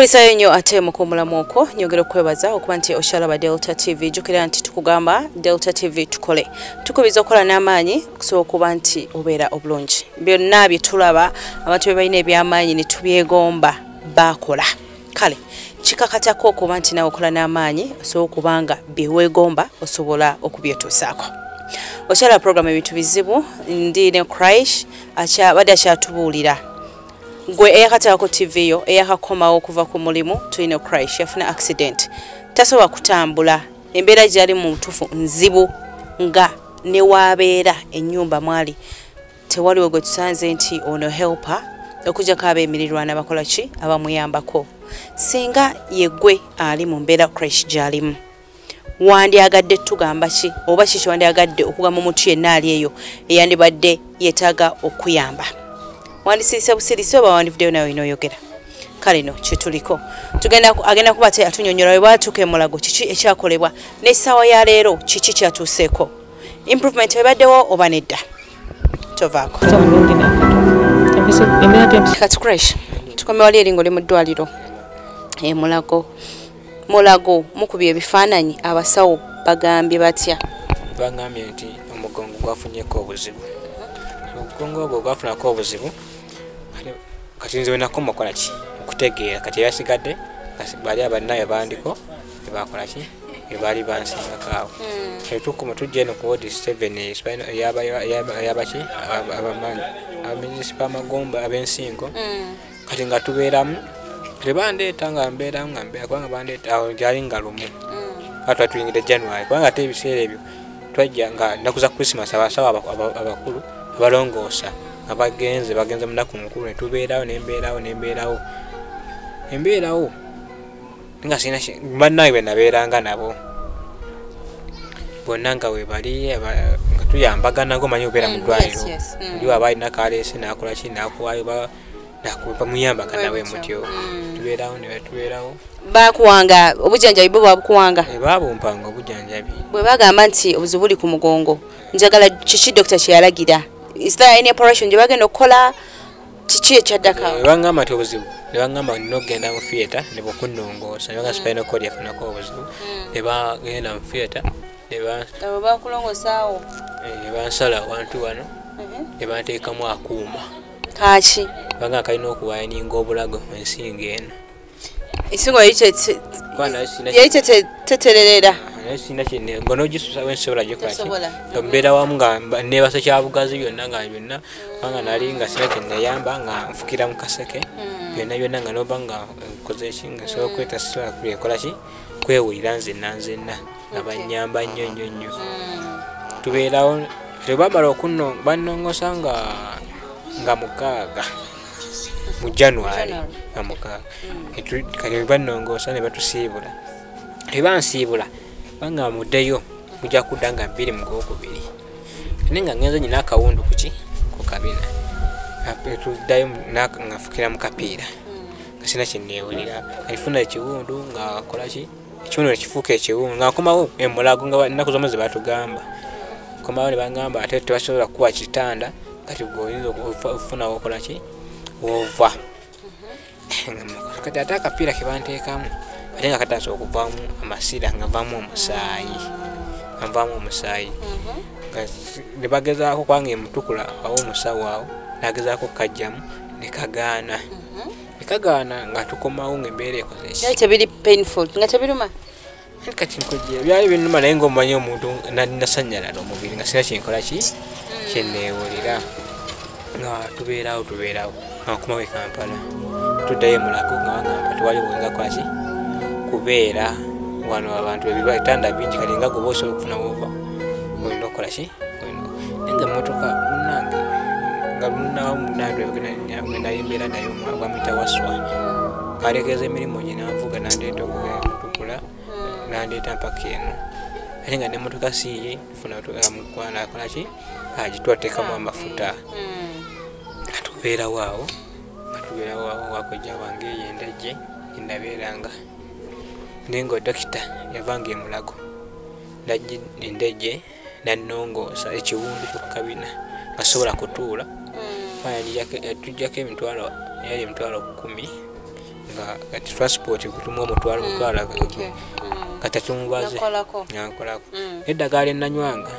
kulisayo nnyo ate mukumulamu okwo nyongera okwebaza okuba nti oshalaba delta tv jjukira nti tukugamba delta tv tukole. Tukubiza okukola n'amaanyi okusobola okuba nti obeera obulungi. Byonna bye tulaba abantu be balina ebyamaanyi ne tubyegomba bakola kale kikakatako okuba nti nawe okola n'amaanyi osobola okuba nga byeweegomba osobola okubyetuusaako okyala programu ebintu bizibu ndi ne crish badde akyatubuulira gwe eyakateekako tv yo eyakakomawo okuva ku mulimu tulina crish yafuna accident. Tasobola kutambula embeera gyali mu ntufu nzibu nga newabeera ennyumba mwali. Tewaliwo gwe tusanze nti ono helper okujjako abeemirirwana bakola ki? Abamuyambako. Singa yegwe ali mu mbeera crish gy'alimu. Wandyagadde tugamba ki? Oba kiki wandyagadde okugamba omuntu yenna ali eyo eyandibadde yeetaaga okuyamba wandisirise busirisi oba wandivuddeyo nawe olina oyogera? Kale no kyetuliko agenda kuba atunyonyola we bwatuuka emulago kiki ekyakolebwa? N'essaawa ya leero kiki kyatuuseeko? Improvement ebaddewo oba nedda? Tovaako. Kati crash. Tukomye wali eringa oli mu ddwaliro. Emulago mulago mukubye ebifaananyi. Abasawo bagambye batya? Bagambye nti omugongo gwafunyeko obuzibu. Omugongo ogwo gwafunako obuzibu kati nze wenakoma okola ki? Okutegeera. Kati ebasigadde bali abalinayo bandiko ebakola ki? Ebaali bansingakaawo etukuma tujja eno ku wodi 7 eyabaki abaminisita amagomba abensingo. Kati nga tubeeramu tebandeeta nga mbeeramu nga mbeera kubanga bandeeta awo gyali nga lumu. Atuba tuyingidde january kubanga ate ebiseera ebyo twajja nga nnaku za krismas abasawo abakulu abalongoosa nga bagenze munaku mukulu netubeerawo nembeerawo nembeerawo embeerawo nga sina bannawe benabeeranga nabo. Bonna nga webali nga tuyambagana nga omanyi obeera mu ddwaliro. oli waba alina kaleesi nakolaki nakuwayo bamuyambaga nawe mutyo. tubeerawo netubeerawo bakuwanga obujjanjabi bwe bwabukuwanga babumpanga obujjanjabi bwe bagamba nti obuzibu buli ku mugongo. Njagala kiki dokita kyeyalagira is there any operation gye bagenda okukola kiki ekyaddako bagamba nti obuzibu nebagamba nina okugenda mu theatre nebakunongoosa nebanga spinal cord yafunako obuzibu nebagenda mu theatre bakulongosaawo nebansala awantu wano nebanteekamu akuuma kaki banga kalina okuwayaninga obulago ensinga eno ensingo yali tetererera sina kyenengo nogisusa wensobola gikolaki mbeera wamu nga nebasa kyabugazi byonna nga byonna banga nali nga sina kyenayamba nga nfukira mu kaseke byonna byonna nga noba nga nkozeki nga sobola okweta sisobola kulyekolaki kwewulira nzenna nzenna. Nga banyamba nnyo nnyo nnyo. Tubeerawo tebamala okuno banongosa nga nga mukaaga. Mu january nga mukaaga. Kati banongosa ne batusiibula. Tebansiibula banga muddeyo mujja kudda nga bbiri mu gwokubiri. Naye nga ngenza nyina akawundu kuki ku kabina. Tuddayo ngafukira mu kapiira. Nga sina kyenewulira alifuna ekiwundu nga kolaki ekiwundu nekifuuka ekiwundu. Nga nkomawo emulago nga ennaku zomu zebatugamba nkomawo nebagamba ate tebasobola kuwa kitanda kati gweoyinza okufunawo okolaki wova. Kati ate akapiira kebanteekamu ate nga katandisa okuvaamu amasira nga vaamu omusaayi nvaamu omusaayi nebagezaako kubanga emutukula awo omusawo awo nagezaako kukajjamu nekagaana. Nekagaana nga tukomawo ngaembeera ekozeki tebiri painful nga tebiruma? Kati nkujira byali binuma naye ngaomanyi omuntu nasanyalala omubiri nga sina kinkolaki kyenewulira nga tubeerawo tubeerawo. Ngakumawo ekampala tuddayo emulago nga bagamba tewali bwenga kwaki kubeera wano abantu ebitanda bingi kati nga goba osobola okufuna wova olina okukolaki naye nga emotoka munange nga munawmunayembeera nayo bamwita waswa kalekeza emirimu gye nanvuga nandeeta okutukula nandeeta mpaka eno. Ate nga nemotoka siye funamukwana akolaki agitwateekamu amafuta. Atubeerawo awo atubeerawo awo wakojja wange eyo endajje enabeeranga naye nga dokita yavanga emulago najja endejje nanongoosa ekiwundu kyokukabina asobola kutuula tujjako emitwalo yali emitwalo kumi nga kati transport gutuma omutwalo mutwala. Mm. kati tumubaze Nakolako. yankolako Mm. eddagala enanywanga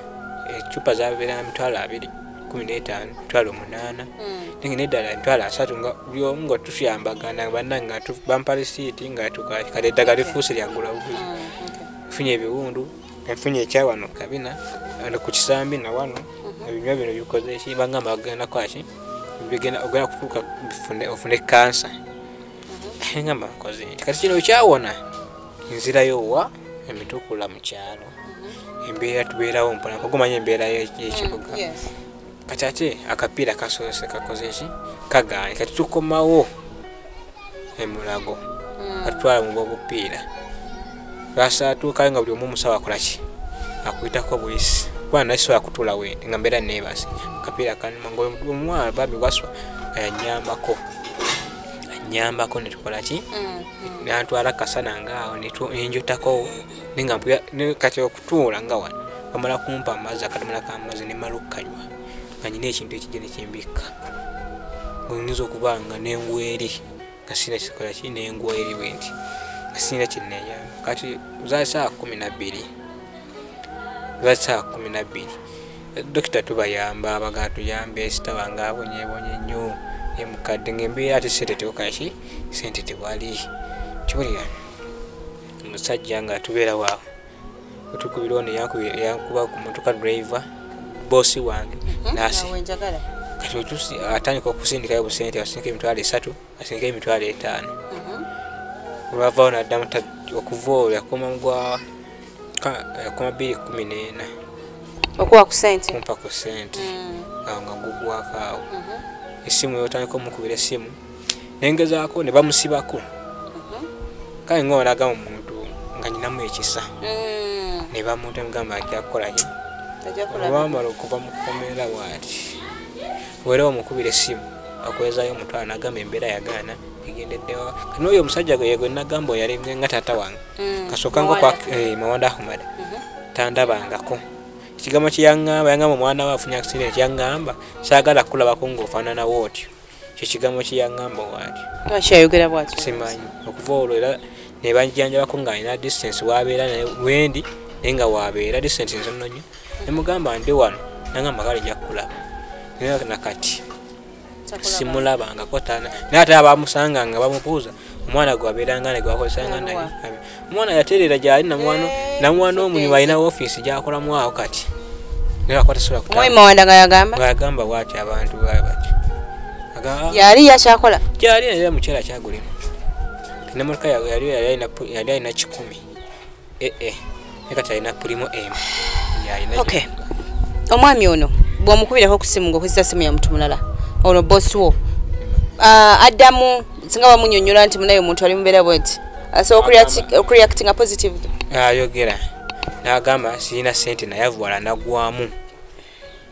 ecupa zabeera mitwalo abiri kumi n'etaano mitwalo munaana Mm. ninga neddala emitwalo asatu nga buli omu nga tusyambagana banna nga tu- bampa lisiiti nga tukati kati eddagala lifuuse lyagula buguzi. Okay. nfunye ebiwundu nfunye ekyawano kabina ano ku kisambi na wano ebinywa bino bikoze eki bagamba bagenda kwaki ogenda kutuuka ofune kansa ngamba nkoze nti kati kino kyawona? Nzirayo wa emitukula mu kyalo. Embeera tubeerawo mpona kugumanya embeera ye- y'ekibuga Yes. Kati ate akapiira kasoose kakoze ki? Kaganye kati tukomawo emulago Mm. atwala mu bwobupiira. Lwasaatuukayo nga buli omu omusawo akolaki akuyitako buyisi kuba nasobola kutuula wende nga mbeera neebase akapiira kanuma ngaomwana bambi waswa ayanyambako anyambako netukolaki Mm. natwala kasana ngaawo nenjotako nenga mpuya- ne- kati okutuula nga wano bamala kumpa amazzi akadomola kamazzi nemala okukanywa nga nyina ekintu ekijja nekimbikka oyinza okuba nga nengweri nga sina kikolaki nengweri bwenti nga sina kineyamba kati za saa kumi nabbiri za saa kumi nabbiri dokita tubayamba abaga tuyambe sitaba nga abonyebonye nnyo. Emukadde ngaembeera ate sente teukaki sente tewali. Kiwulira omusajja nga tubeerawo awo otukubira ono yankuba ku motoka driver boosi wange njagala. kati atandika okusindikayo busente asindika emitwalo esatu asindika emitwalo etaano Mhm. olwavaawo naddamu okuva olwo yakoma gwa yakoma bbiri kumi n'ena okuwa ku sente kumpa ku sente Mm. awo nga gugwako awo Mhm. esimu yotandika omukubira esimu nengezaako ne bamusibako Mhm. kale nga olaga omuntu nga nyinamu ekisa Mm. ne bamuntu emugamba ajja kukolaki Tajja kulaba. Olwamala okuva mu kukomera bwati wera omukubira esimu akwezayo omutwala nagamba embeera yagaana egendeddewa noyo omusajja gwe nagamba oyali nga taata wange Mm. kasooka nga Mawanda. eh, ahumada Mhm. tandabangako ekigambo kyeyaŋŋamba yaŋŋamba omwana we afunye accident kyaŋŋamba saagala kulabako ng'ofaananawo otyo ekyo kigambo kyeyaŋŋamba waati Lwaki yayogera bw'atyo? simanyi okuva olwo era nebanjanjabako ng'alina distance wabeera naye wendi naye nga wabeera distance nzono nnyo nemugamba ndi wano nagamba kale nja kukulaba naye nakati simulabangako naye ate abamusanga nga bamubuuza omwana gwe abeeranga ne gwakozesanga naye omwana yatereera gyali namwana omulimu alina ofiisi gyakolamu awo kati. Yagamba bwati abantu batyo. Yali yakyakola gyali era mukyala kyagulimu nemotoka yali yali alina kikumi. Ee naye kati alina pulimu emu Okay. omwami ono bw'omukubirako ku simu ng'okozesa simu ya muntu mulala ono bosi wo Ah, addamu singa bamunyonyola nti munaye omuntu ali mubeera bweti asobola okureactinga positive. Ayogera. N'agamba sirina sente naye avuwala nagwamu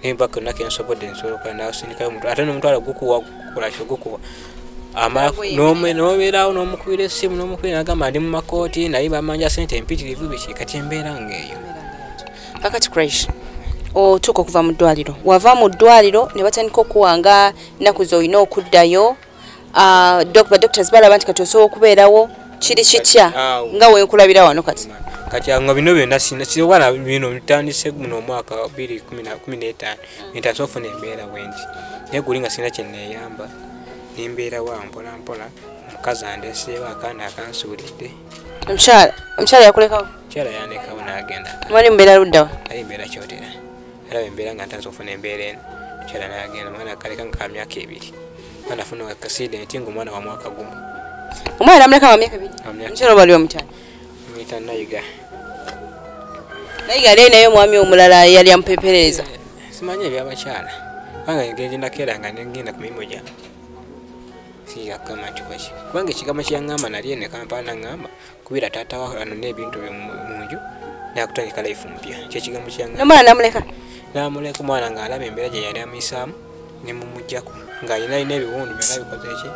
nembaka olunaku ensobodde nsobola nasindikayo omuntu ate nomutwala gukuwa kukolaki gukuwa. Nobeerawo n'omukubira essimu n'omukubira nagamba ndi mu makooti naye bamanja sente empitirivu biki kati embeera ngaeyo kakati crash otuuka okuva mu ddwaliro. Wava mu ddwaliro ne batandika okuwanga nnaku zolina okuddayo. Ah, doc- badoctors balaba nti kati osobola okubeerawo kiri kitya? Nga wenkulabira wano kati. Kati nga bino byonna sina kirwana bino bitandise muno omwaka 2015 ntasobola ofuna embeera wendi naye guli nga sina kyeneeyamba nembeera wa mpola mpola omukazi andeseewo akaana akansuulidde omukyala omukyala yakulekawo kyala yanekawo n'agenda. Mwali mubeera luddawa naye embeera kyotera. Era embeera nga ntandise okufuna embeera eno. Kyala n'agenda mwana kaleka nga kamyaka ebiri. Mwana afuna akasidenti ngaomwana wa mwaka gumu. Omwana namuleka wa myaka ebiri? Myaka- omukyala oba ali omukyala? Mwita nayiga. Nga leero naye omwami omulala yali amupeperereza simanyi ebyabakyala. Kubanga engeri gyenakeera nga negenda ku mirimu gyange siyakama nti baki kubanga ekigambo kyeyaŋŋamba nali ene kampala naŋŋamba kubira taata wa ano n'ebintu bye mu- nju nakutandika life mpya. Kyekigambo kyeyaŋŋamba namuleka. Namuleka omwana ng'alaba embeera gye yali amuyisaamu nemumugjaku ng'alina alina ebiwundu byonna bikoze ki?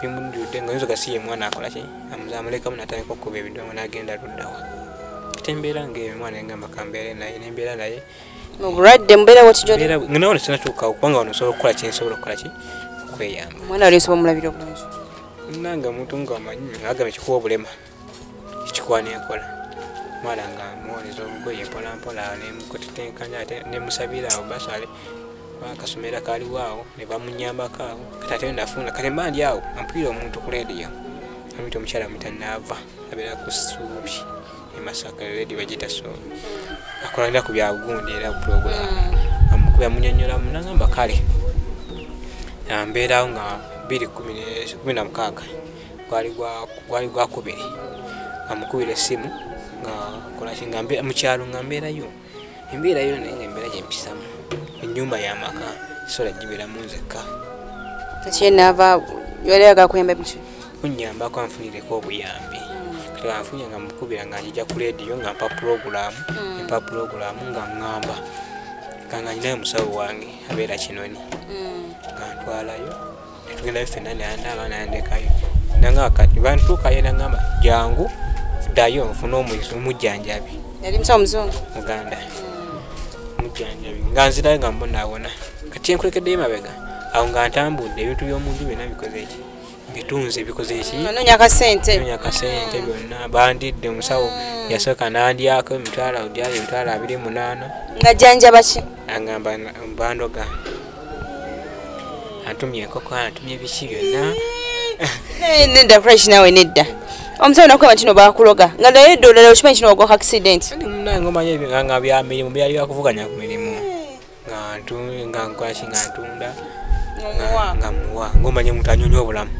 Bimujjudde nga oyinza gasiye omwana akolaki amulekamu natandika okukuba ebidomo n'agenda luddawa ate embeera ngaeyo omwana engamba kambeere naye nembeera naye mubulwadde mubeera bwoti gyoli Era nga nawe sinatuukawo kubanga wano osobola okukola kyensobola okukola ki okweyamba omwana wali osobola omulabira obulungi. Nange omuntu ngaomanyi agamba ekikuwa obulema ekikuwa nenkola mala nga muwoleza obugoye mpolampola nemukutetenkanya ate nemusabiraawo basale akasomera kaliwoawo nebamunyambako awo. Kati ate nafuna kati mba ndi awo ampulira omuntu ku rediyo amita omukyala mutanava abeera ku suubi emasaka rediyo bagita suubi akolanira ku byagundi era puroguramu yamunyonyolamu nagamba kale mbeerawo nga 216 gwali gwakubiri amukubira esimu nga kolaki nga mukyalo nga mbeerayo. Embeerayo naye nga embeera gyempisamu enyumba yamaka sola gibeeramu nzekka. Ekyenava yali yaga kuyamba biki kunyambako anfunireko obuyambi. Kati anfunye nga mukubira nga njija ku rediyo nga mpa puroguramu empa puroguramu nga ŋŋamba kanga nyinayo musawo wange abeera kinoni. Nga ntwalayo netugendayo fenna nayandaba nayandekayo nanga kati bantuukayo nagamba jangu ddayo nfune omujjanjabi. Yali musawo muzungu muganda. Mujjanjabi nga nzirayo nga mbonawona kati enkulekeddeyo mabega awo nga ntambudde ebintu byomunju byonna bikoze eki bitunze bikoze eki anonya akasente. Nonya akasente byonna. Bandidde omusawo yasooka nandyako emitwalo gyali emitwalo abiri munaana. Nga jjanjaba ki agamba bandoga antumye enkoko antumye biki byonna. Eh, nedda fresh nawe nedda. Omusawo nakweba kino bakuloga. Nga naye edda olala okimanyi kino wagwako accident? Nange omanye nga byamirimu byali byakuvuganya ku mirimu. Nga ntu- nga ntunda nga- muwa. ngaomanye omuntu anyonya obulamu.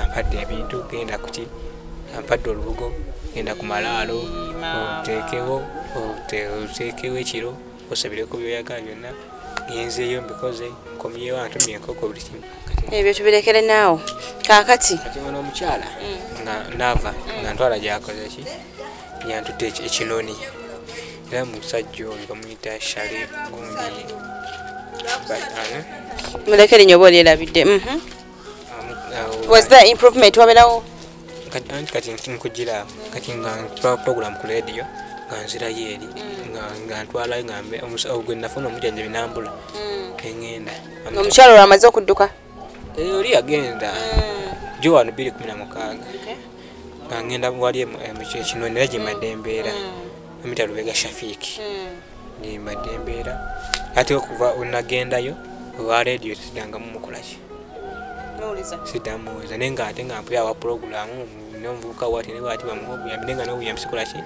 Ampadde ebintu genda kuki ampadde olubugo genda ku malaalo otekewo ote- otekewo ekiro osabireko byoyagala byonna ngenzeeyo mbikoze nkomyewo antumye enkoko buli kimu. Ebyo tubirekere naawo. Kakati kati ono omukyala nga nava nga ntwala gyakoze ki? Yantute eki- ekinoni. Era musajja oyo bamuyita shale gundi. Mulekere nyo oba olyerabidde mhm. was there improvement? Waberawo? Kati anti kati nkugira kati nga ntwala program ku radio nga nzirayo eri nga- nga ntwalayo nga mbe- omusa- ogwo gwe nafuna omujjanjabi nambula. Neŋŋenda nga omukyalo olwo amaze okudduka? Eh, oli yagenda jo wano 216 nga ngenda wali emu- emu- ekinoni era gyemadde embeera amita lubega shafiiki gyemadde embeera ate okuva wenagendayo owa radio tesidangamu mukolaki sidamuweza. Naye nga ate nga mpulira wa nomuvubuka wati newati bamuwa obuyambi naye nga n'obuyambi sikolaki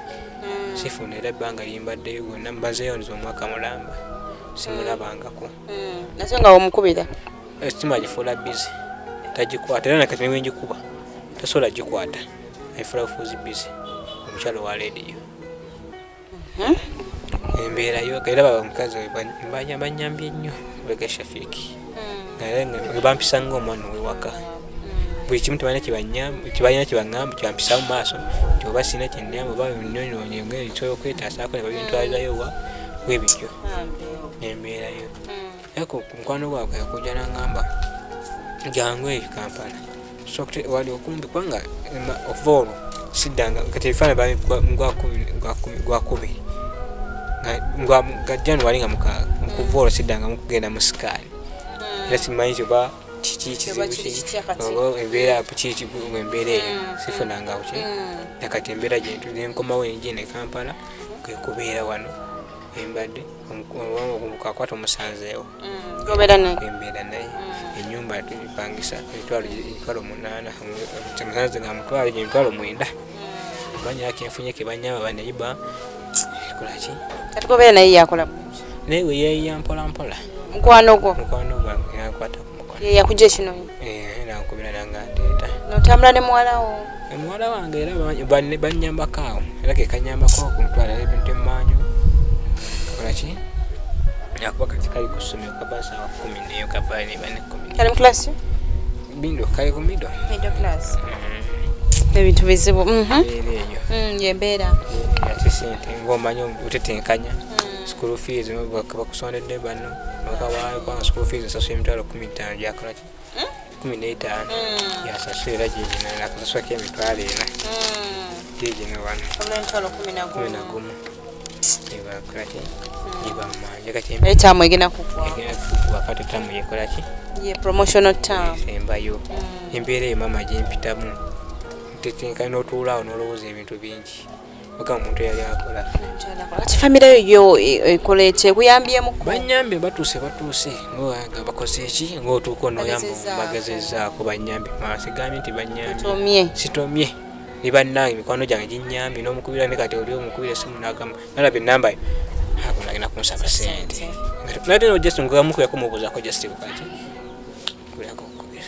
sifuna era ebbanga limbaddeyo gonna mbazeeyo nze omwaka mulamba simulabangako. Nate nga womukubira esitima agifuula bizi tagikwata era nakati newengikuba tasobola gikwata agifuula bufuuzi bizi omukyalo wa rediyo embeerayo era baba omukazi banyambye nnyo bega shafiiki bampisa ngaomwana owewaka buli kimu tebalina kyebaŋamba kyampisa mu maaso. Nti oba sina kyenyamba oba nyonyonye nsobola okwetaasaako ne babintwalirayo wa bwebityo nembeerayo ariko mukwano gwakwe yakujja nangamba jangu eyo kampala. Wali okumbi kubanga okuva olwo siddanga kati ebifaananyi bami gwakubiri nga januwali nga mukaaga okuva olwo siddanga mukugenda mu sikaali. Era simanyi kyoba kiki Kyoba kiri kitya kati? embeera kiki embeera eyo sifunanga ki nakati embeera gyentu nenkomawo enjine kampala kwekubeera wano. Embadde omukakwata omusanzeewo embeera naye. Enyumba tupangisa emitwalo munaana musanze nga mutwalo emitwalo mwenda. Banyako enfunye kebanyama banayiba kolaki kati gobeera naye yakola naye weyeeya mpolampola mukwano gwo. Mukwano gwange yakwata yakujja ekinonyi Eh, nankubira nanga nteeta notambula ne muwalawo muwala wange era banyambako awo. Era kekanyambako okuntwalira ebintu emanyu kolaki akuba kati kali ku ssomero kaba sawa kumi neyo kavayo nebane kumi. Kali mu kilasi bindo kali ku mido middle class. Ebintu bizibu. Mhm. era eyo Mm, yembeera ate sente ngaomanyi otetenkanya school fees bakusondedde bano bakawaayo kubanga school fees asasula emitwalo kumi ttaano gyakolaki kumi n'etaano yasasula era gyegino akasasulako emitwalo ena? Gyegino wano emitwalo kumi kumi nagumu ebakolaki eba mumanja kati naye taamu egenda kugwa wakati tamu yekolaki ye promotional term esembayo embeera eyo mama gyempitamu tetenkana n'otuulaawo n'olowooza ebintu bingi oga omuntu eyali akola. Kati famire yo ekola etya ekuyambyemu banyambye batuuse batuuse. Nga bakoze eki? Ngaotuuka onoyamba Bagezezaako. banyambye. Sigambye nti banyambye. Tomye sitomye. Ni bannange mikwano gyange ginyambye. N'omukubira ne kati oli omukubira esimu nagamba nalaba enamba yo agonagenda kunsaba sente nate no just ngamukubirako mubuuzako just bukaki kubirako okukubira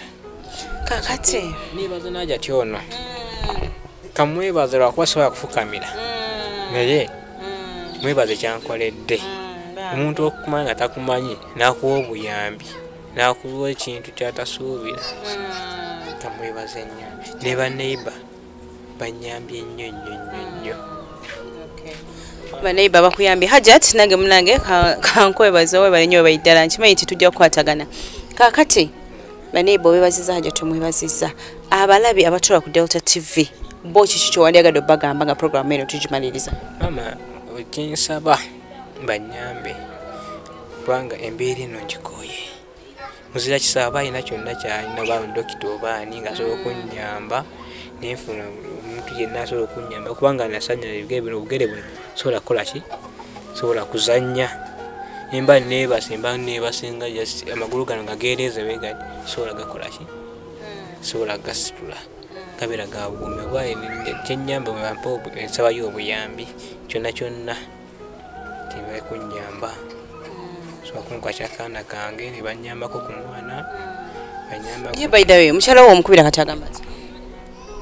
kakati. Nibaza naja ti ono kamwebaze lwakuba sobola kufukamira. Naye mwebaze kyankoledde. Omuntu okumanya nga takumanyi nakuwa obuyambi nakuwa ekintu kyatasuubira. Kamwebaze nnyo. Ne baneiba banyambye nnyo nnyo nnyo nnyo. Baneiba bakuyambye. Hajat nange munange ka- kankwebaza webale nyo webayi ddala nkimanyi nti tujja kukwatagana kakati baneiba obebaziza hajat omwebaziza abalabi abatula ku delta tv bo kiki kyowandyagadde obbagamba nga programu eno tugimaliriza? Mama kyensaba banyambe kubanga embeera eno ngikooye muzira kisaba alina kyonna kyalina oba dokita obaani nga asobola okunyamba nenfuna omuntu yenna asobola okunyamba kubanga nasanya ebigere bino obugere buno sobola kukola ki? Sobola kuzanya emba nebasa emba nebasenga amagulu gano gagereze begati sobola gakola ki sobola gasitula gabeera ga buumi oba kyenyamba mwebampa ensabayo obuyambi kyonna kyonna. Tebekunyamba sobola kunkwakya akaana kange nebanyambako ku mwana banyambako ye baidawe mukyala wo omukubira kati agamba ti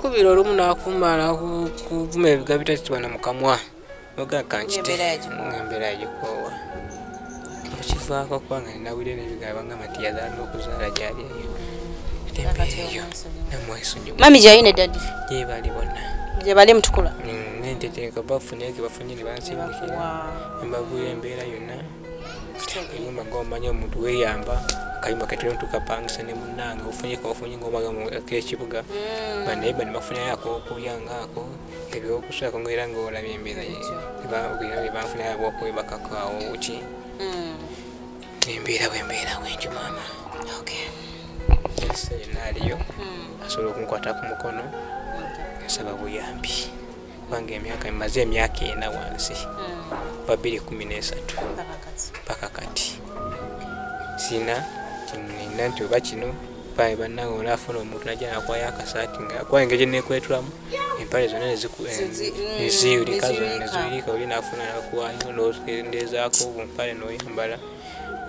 kubira olumu nakumala kuvuma ebiga bitatibana mukamwa oga kankite Embeera yagikoowa. okivaako kubanga ninawulire nebigaba nga mati yazaala n'okuzaala gyali eyo Mami gyayina eddadi gyebali bonna. Gye bali mutukula? Nenteteeka bafunye ge bafunye ne bansindikira. Embavuyo embeera yonna. Kayumba ngaomanyi omuntu weyamba akayumba ketulemu tukapangisa ne munange ofunye kaofunye ngaomaga kekibuga banaiba ne bafunyayo akokulya ngaako ebyokusako ngaera ngaolabye embeera bebanfunyayo abokwebakakaawo ki embeera bwembeera bwenkyo maama ensi yonna aliyo asobola okunkwata ku mukono nsaba buyambi. Kubanga emyaka maze emyaka ena wansi babiri kumi nesatu. Paka kati. Sina nina nti oba kino pae bannange olafuna omuntu najja nakwayo akasaati nga akuwa engeri gyenekwetulamu empale zonna neziku- eh, mm, neziwulika zonna neziwulika. neziwulika oli nafuna nakuwayo nogendezaako bumpale noyambala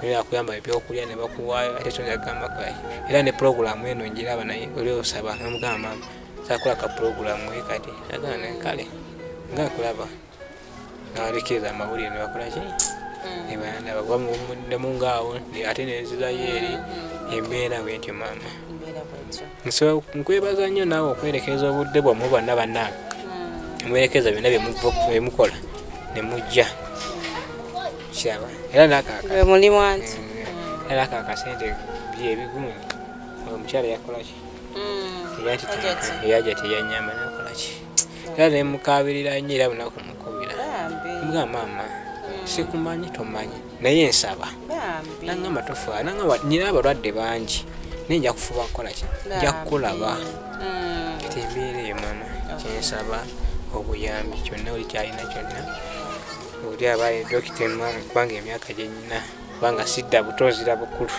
nakuyamba ebyokulya nebakuwayo ate kyonagamba kwayi era ne puroguramu eno ngiraba naye oli osaba nomugamba mama sakola ka puroguramu we kati. Naye kale nga nkulaba nabalekeza amawulire nebakolaki nebayandaba kubamuddemu ngaawo ate nezizayo eri embeera bwentyo maama. Nkwebaza nnyo naawe okwerekeza obudde bwammwe bonna bannange mwerekeza byonna byemukola nemujja kiraba era nakaka gwe mulimu anti. Era ako akasente ebigumu omukyala yakolaki eyaja teyanyamba nakolaki era nemukabirira nnyo era bunaku mukubira. Mga maama sikumanyi tomanyi. Naye nsaba. Nangamba tofa nangamba nyina abalwadde bangi. Naye nja kufuba kukolaki nja kukulaba. Ate embeera eyo maama kyensaba obuyambi kyonna oli kyalina kyonna oli abaye dokita kubanga emyaka gyenyina kubanga sidda butozira bukulu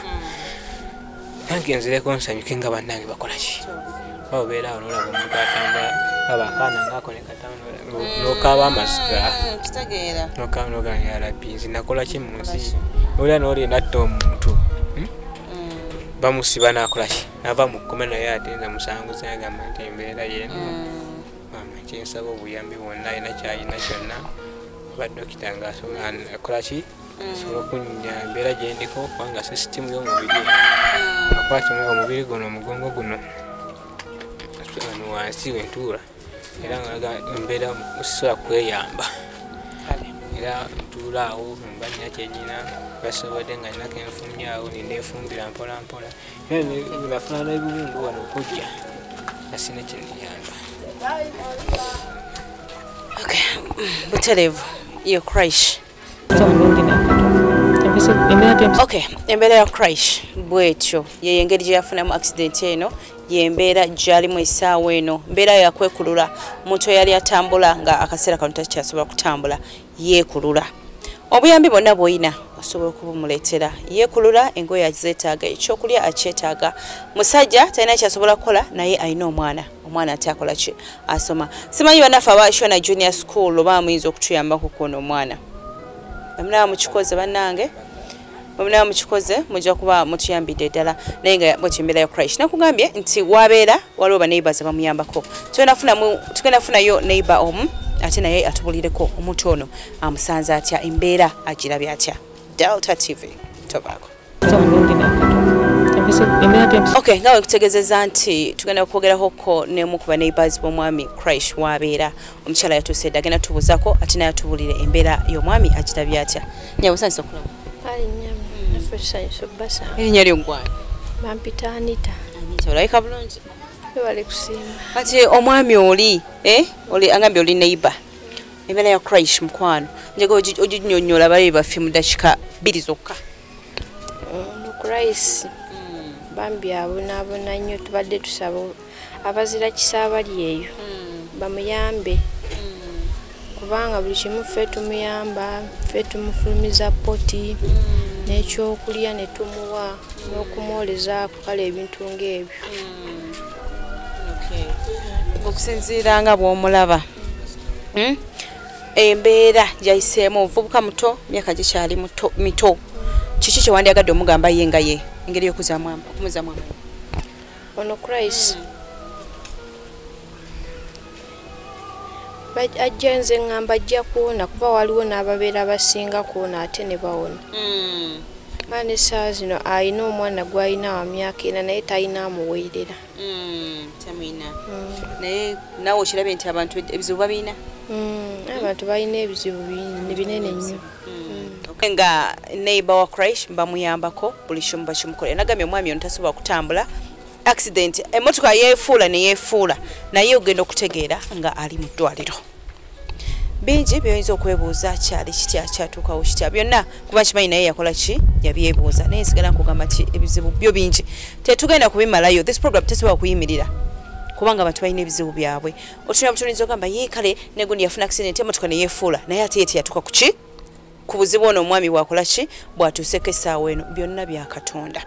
nange nzireko nsanyuke nga bannange bakolaki ba obeera awo nolaba omuntu atambula aba akaana ngaako nekatamu nokaba amaziga kitegeera. Nokaba noganya yalabi nzi nakola ki mu nsi? Olya noli natta omuntu. Hmm? bamusiba nakolaki nava mu kkome naye ate nga musangu zagamba nti embeera yeno. Mama kyensaba obuyambi bwonna alina kyalina kyonna oba dokita ngaakolaki asobola okunya embeera gyendiko kubanga sisitimu y'omubiri. Akwata omubiri guno omugongo guno wansi wentuula era nga embeera sisobola kweyamba. Era ntuula awo mba nina kyenyina basobodde nga ninako enfumya awo nindeefumbira mpola mpola. Era nafuna n'ebiwundu wano okujja nga sina kyeniyamba butereevu yo crash okay embeera ya crash bwetyo yeyo engeri gye yafunamu accident eno yembeera gyalimu essaawa eno. Mbeera yakwekulula omuntu eyali atambula nga akaseera kano takyasobola kutambula yeekulula. Obuyambi bwonna bw'oyina osobola okubumuleetera. Yeekulula engoye azeetaaga ekyokulya akyetaaga. Musajja talina kyasobola kukola naye alina omwana. Omwana ate akola ki asoma. Simanyi bannaffe aba shona junior school oba muyinza okutuyambako kuona omwana. Bamunaba mukikoze bannange? Bamunaba mukikoze mujja kuba mutuyambidde ddala. Naye nga bwetyo embeera ya crash nakugambye nti wabeera waliwo baneighbors bamuyambako. Tugenda funayo neighbor omu ate naye atubulireko omuntu ono. Amusanze atya embeera agirabye atya delta tv gyempisa okay nga wekutegezeza nti tugenda kwogerakoko nemu ku baneighbors b'omwami crash wabeera omukyala yatuuse edde agenda tubuuzako ate naye atubulire embeera y'omwami agirabye atya nyabusanisa okulaba erinnya lyongwani bampita anita. Olabika bulungi kati omwami oli eh? oli agambye oli neighbor embeera ya crash mukwano njega oginyonyola balabi baffe mu dakika bbiri zokka. Ono kurayisi bambi abonaabona nnyo tubadde tusaba abazira kisa abali eyo bamuyambe. Kubanga buli kimu ffe tumuyamba ffe tumufulumiza poti n'ekyokulya ne tumuwa n'okumwolezaako kale ebintu ng'ebyo. Okusinziira nga bw'omulaba. Hmm? Embeera gyayiseemu omuvubuka muto myaka gikyali mito. Kiki kyewandyagadde omugamba ye nga ye? Engeri y'okuzaamu okumuzaamu amaanyi ono kurayisi ajja nze ŋŋamba ajja kuwona kuba waliwo n'ababeera basinga kuwona ate ne bawona aa n'essaawa zino alina omwana gw'alina wa myaka ena naye talina amuweerera tamwina naye naawe okirabye nti abantu ebizibu babiina? Mm, abantu balina ebizibu bin- binene nnyo. Nga neighbor wa crash bamuyambako buli kimu bakimukolera nagambye omwami ono tasobola kutambula accident emotoka yeefuula neyeefuula naye ogenda okutegeera nga ali mu ddwaliro bingi byoyinza okwebuuza kyali kitya kyatuukawo kitya byonna kuba kimanyi naye yakola ki? Yabyebuuza. Naye nsigala nkugamba nti ebizibu byo bingi. Tetugenda kubimalayo. This program tesobola kuyimirira. Kubanga abantu balina ebizibu byabwe. Otunira butuniza ogamba ye kale negundi yafuna accident emotoka neyeefuula naye ate ye teyatuuka ku ki? Ku buzibu ono omwami bwakola ki? Bwatuuseko essaawa eno. Byonna bya katonda.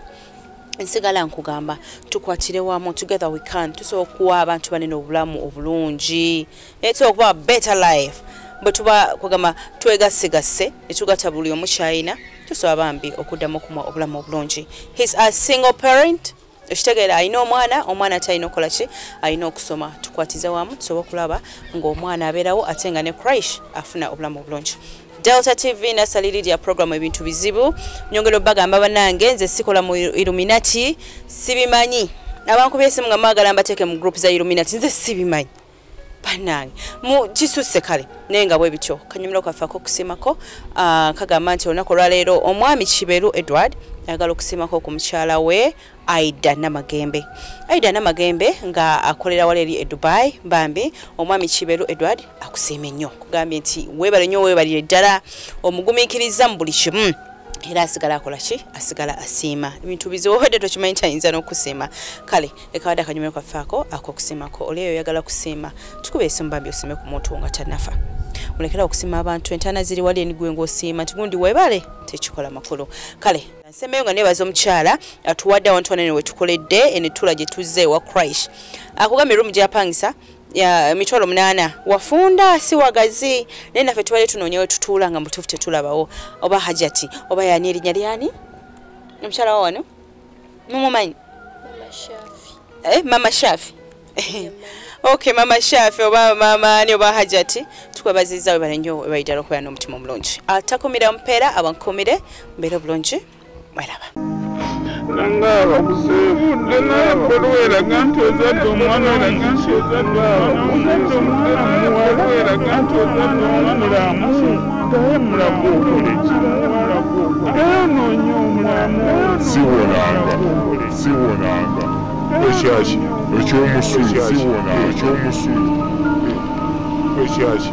Nsigala nkugamba tukwatire wamu. Together we can. Tusobola okuwa abantu banene obulamu obulungi. Naye tusobola okuba better life bwe tuba kugamba twegasigase netugatta buli omu kyayina tusobola bambi okuddamu okumuwa obulamu obulungi. Hes a single parent. Ekitegeera alina omwana omwana ate alina okukola ki? Alina okusoma. Tukwatize wamu tusobola okulaba ng'omwana abeerawo ate nga ne crash afuna obulamu obulungi. Delta tv nasalirira programu ebintu bizibu. Nyongera obbagamba banange nze sikola mu illuminati sibimanyi. Abankuba esimu nga mwagala mbateeke mu group za illuminati nze sibimanyi banange kisusse kale naye nga bwe bityo. Kanyumira kaffe akokusiimako ah, kagamba nti olunaku olwaleero omwami kiberu edward ayagala okusiimako ku mukyala we aida namagembe. Aida namagembe nga akolera wala eri e dubai bambi omwami kiberu edward akusiima ennyo kugambye nti weebale nnyo weebalire ddala. Omugumiikiriza mu buli kimu era asigala akola ki? Asigala asiima. Ebintu bizibu obadde tokimanyi tayinza n'okusiima. Kale leka wadde akanyumiro kafeako akokusiimako. Oli eyo oyagala kusiima. Tukuba esimu bambi osiime ku muntu nga tannafa mulekera okusiima abantu entaana ziri wali enigwe ng'osiima. Nti gundi weebale tekikola makulu. Kale nsembeyo nga nebaza omukyala atuwadde awantu wanene wetukoledde enetula gye tuzze ewa crash akugambye rumu gyapangisa ya emitwalo munaana wafunda si wagazi. Naye naffe tubale tunoonya we tutuula nga mutuufu tetulabawo oba hajati oba yani? Erinnya lyani omukyala wa wano mumumanyi eh, mama shafi. Okay mama shafi oba mama ani oba hajati. Tukwebaziza webale nnyo webaidala okubeera n'omutima omulungi. Atakumira mpeera abankumire mbeera obulungi mweraba nanga bakusebudde naye bbolo weraga nti ozadde omwana omusi ozadde ozadde omwana muwala weraga nti ozadde omulamu naye mulago okoleki naye onoonya omulamu siwonanga siwonanga ekyaki ekyomusu siwona ekyomusu ekyaki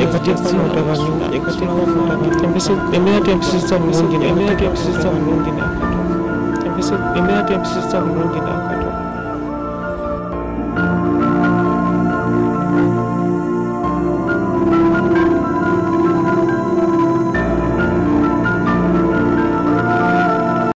yakati yafuutabano yakati yafuutabano embeera tempisiza bulungi embeera tempisiza bulungi nakato embeera tempisiza bulungi nakato